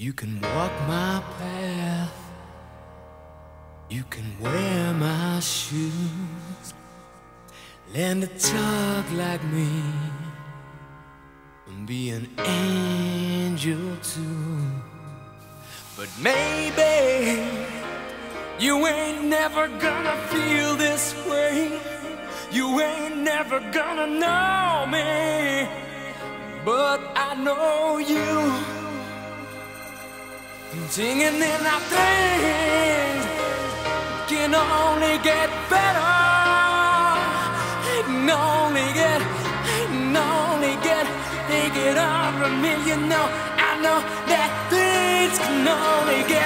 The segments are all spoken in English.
You can walk my path. You can wear my shoes. Learn to talk like me. And be an angel too. But maybe you ain't never gonna feel this way. You ain't never gonna know me. But I know you. Singing in our things can only get better. Can only get, can only get, take it over me. You know, I know that things can only get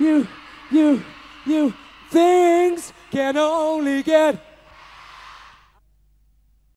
you, you, you. Things can only get